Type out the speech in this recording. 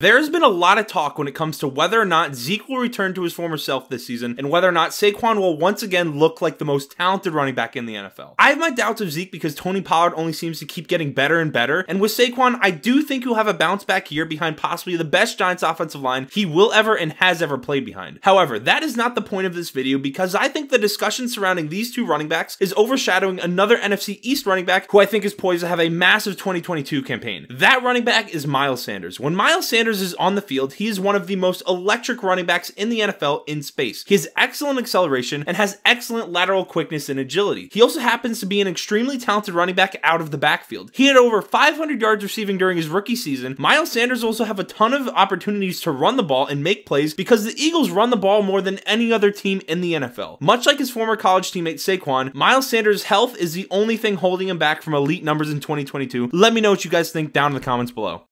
There's been a lot of talk when it comes to whether or not Zeke will return to his former self this season and whether or not Saquon will once again look like the most talented running back in the NFL. I have my doubts of Zeke because Tony Pollard only seems to keep getting better and better, and with Saquon, I do think he'll have a bounce back year behind possibly the best Giants offensive line he will ever and has ever played behind. However, that is not the point of this video because I think the discussion surrounding these two running backs is overshadowing another NFC East running back who I think is poised to have a massive 2022 campaign. That running back is Miles Sanders. When Miles Sanders Sanders is on the field, he is one of the most electric running backs in the NFL in space. He has excellent acceleration and has excellent lateral quickness and agility. He also happens to be an extremely talented running back out of the backfield. He had over 500 yards receiving during his rookie season. Miles Sanders also have a ton of opportunities to run the ball and make plays because the Eagles run the ball more than any other team in the NFL. Much like his former college teammate Saquon, Miles Sanders' health is the only thing holding him back from elite numbers in 2022. Let me know what you guys think down in the comments below.